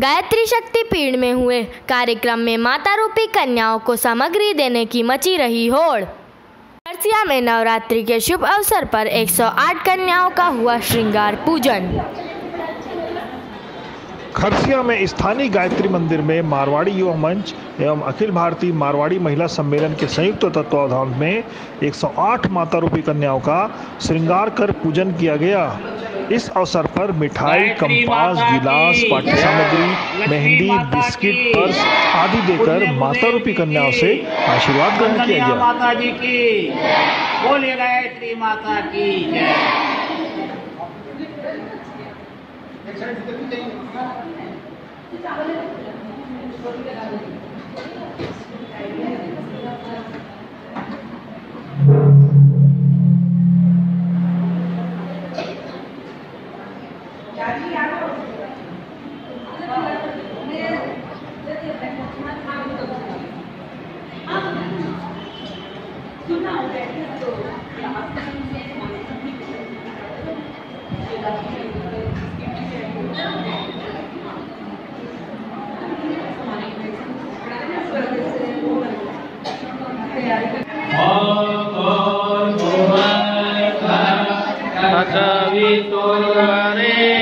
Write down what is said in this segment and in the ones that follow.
गायत्री शक्ति पीड़ में हुए कार्यक्रम में माता रूपी कन्याओं को सामग्री देने की मची रही होड़। खरसिया में नवरात्रि के शुभ अवसर पर 108 कन्याओं का हुआ श्रृंगार पूजन। खरसिया में स्थानीय गायत्री मंदिर में मारवाड़ी युवा मंच एवं अखिल भारतीय मारवाड़ी महिला सम्मेलन के संयुक्त तत्वावधान में 108 माता रूपी कन्याओं का श्रृंगार कर पूजन किया गया। इस अवसर पर मिठाई कंपास गिलास पाठ्य सामग्री मेहंदी बिस्किट पर्स आदि देकर माता रूपी कन्याओं से आशीर्वाद ग्रहण किया गया। माता जी की बोलिए गायत्री माता की जय। सवितुर्वरेण्यं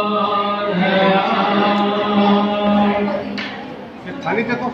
थाली देखो।